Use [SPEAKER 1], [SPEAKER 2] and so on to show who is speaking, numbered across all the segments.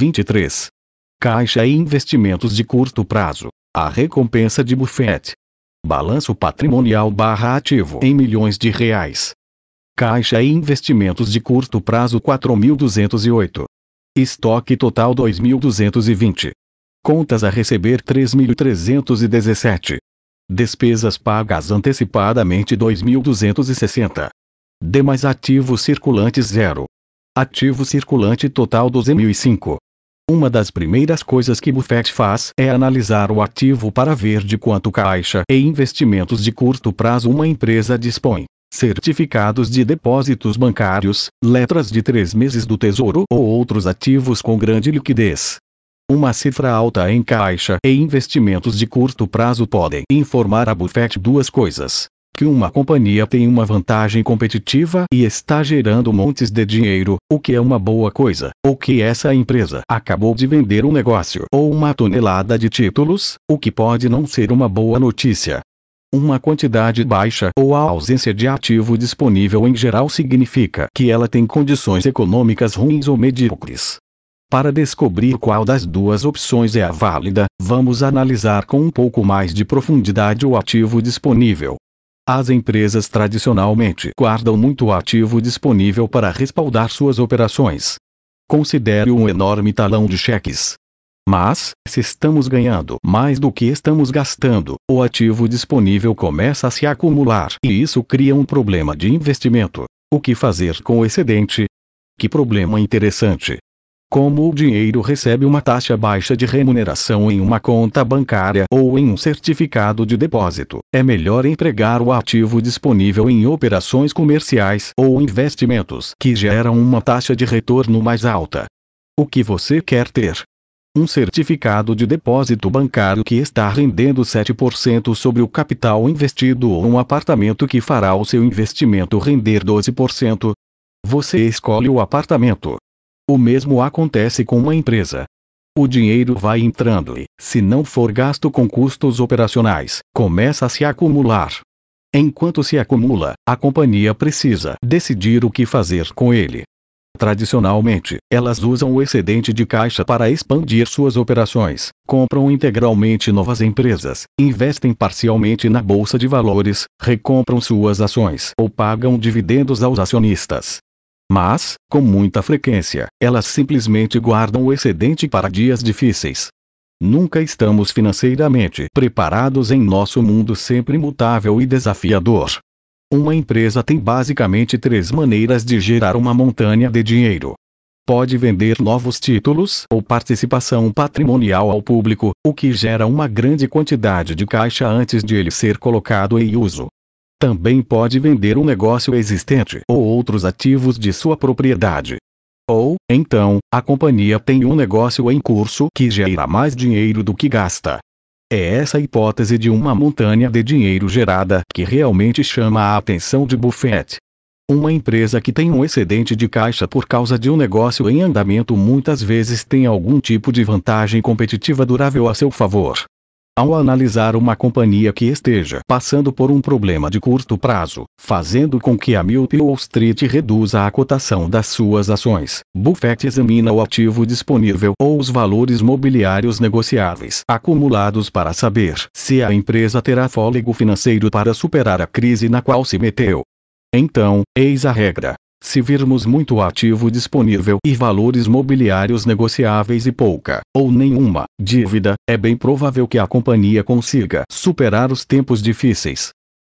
[SPEAKER 1] 2023. Caixa e investimentos de curto prazo. A recompensa de Buffett. Balanço patrimonial barra ativo em milhões de reais. Caixa e investimentos de curto prazo 4.208. Estoque total 2.220. Contas a receber 3.317. Despesas pagas antecipadamente 2.260. Demais ativos circulantes 0. Ativo circulante total 12.005. Uma das primeiras coisas que Buffett faz é analisar o ativo para ver de quanto caixa e investimentos de curto prazo uma empresa dispõe. Certificados de depósitos bancários, letras de três meses do tesouro ou outros ativos com grande liquidez. Uma cifra alta em caixa e investimentos de curto prazo podem informar a Buffett duas coisas que uma companhia tem uma vantagem competitiva e está gerando montes de dinheiro, o que é uma boa coisa, ou que essa empresa acabou de vender um negócio ou uma tonelada de títulos, o que pode não ser uma boa notícia. Uma quantidade baixa ou a ausência de ativo disponível em geral significa que ela tem condições econômicas ruins ou medíocres. Para descobrir qual das duas opções é a válida, vamos analisar com um pouco mais de profundidade o ativo disponível. As empresas tradicionalmente guardam muito ativo disponível para respaldar suas operações. Considere um enorme talão de cheques. Mas, se estamos ganhando mais do que estamos gastando, o ativo disponível começa a se acumular e isso cria um problema de investimento. O que fazer com o excedente? Que problema interessante. Como o dinheiro recebe uma taxa baixa de remuneração em uma conta bancária ou em um certificado de depósito, é melhor empregar o ativo disponível em operações comerciais ou investimentos que geram uma taxa de retorno mais alta. O que você quer ter? Um certificado de depósito bancário que está rendendo 7% sobre o capital investido ou um apartamento que fará o seu investimento render 12%? Você escolhe o apartamento. O mesmo acontece com uma empresa. O dinheiro vai entrando e, se não for gasto com custos operacionais, começa a se acumular. Enquanto se acumula, a companhia precisa decidir o que fazer com ele. Tradicionalmente, elas usam o excedente de caixa para expandir suas operações, compram integralmente novas empresas, investem parcialmente na bolsa de valores, recompram suas ações ou pagam dividendos aos acionistas. Mas, com muita frequência, elas simplesmente guardam o excedente para dias difíceis. Nunca estamos financeiramente preparados em nosso mundo sempre mutável e desafiador. Uma empresa tem basicamente três maneiras de gerar uma montanha de dinheiro. Pode vender novos títulos ou participação patrimonial ao público, o que gera uma grande quantidade de caixa antes de ele ser colocado em uso. Também pode vender um negócio existente ou outros ativos de sua propriedade. Ou, então, a companhia tem um negócio em curso que gera mais dinheiro do que gasta. É essa hipótese de uma montanha de dinheiro gerada que realmente chama a atenção de Buffett. Uma empresa que tem um excedente de caixa por causa de um negócio em andamento muitas vezes tem algum tipo de vantagem competitiva durável a seu favor. Ao analisar uma companhia que esteja passando por um problema de curto prazo, fazendo com que a Milk Wall Street reduza a cotação das suas ações, Buffett examina o ativo disponível ou os valores mobiliários negociáveis acumulados para saber se a empresa terá fôlego financeiro para superar a crise na qual se meteu. Então, eis a regra. Se virmos muito ativo disponível e valores mobiliários negociáveis e pouca, ou nenhuma, dívida, é bem provável que a companhia consiga superar os tempos difíceis.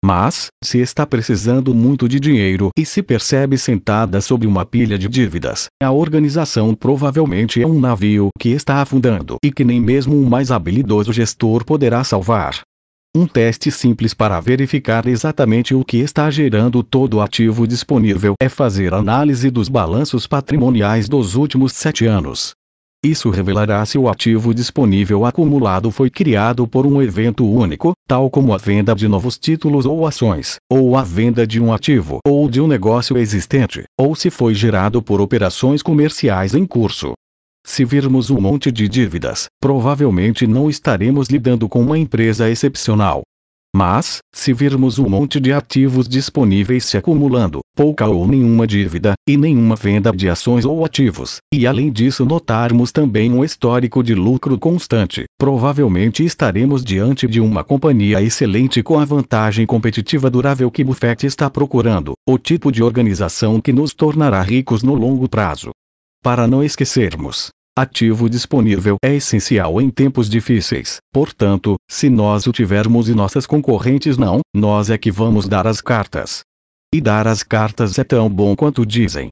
[SPEAKER 1] Mas, se está precisando muito de dinheiro e se percebe sentada sobre uma pilha de dívidas, a organização provavelmente é um navio que está afundando e que nem mesmo um mais habilidoso gestor poderá salvar. Um teste simples para verificar exatamente o que está gerando todo o ativo disponível é fazer análise dos balanços patrimoniais dos últimos sete anos. Isso revelará se o ativo disponível acumulado foi criado por um evento único, tal como a venda de novos títulos ou ações, ou a venda de um ativo ou de um negócio existente, ou se foi gerado por operações comerciais em curso. Se virmos um monte de dívidas, provavelmente não estaremos lidando com uma empresa excepcional. Mas, se virmos o monte de ativos disponíveis se acumulando, pouca ou nenhuma dívida, e nenhuma venda de ações ou ativos, e além disso notarmos também um histórico de lucro constante, provavelmente estaremos diante de uma companhia excelente com a vantagem competitiva durável que Buffett está procurando, o tipo de organização que nos tornará ricos no longo prazo. Para não esquecermos, ativo disponível é essencial em tempos difíceis. Portanto, se nós o tivermos e nossas concorrentes não, nós é que vamos dar as cartas. E dar as cartas é tão bom quanto dizem.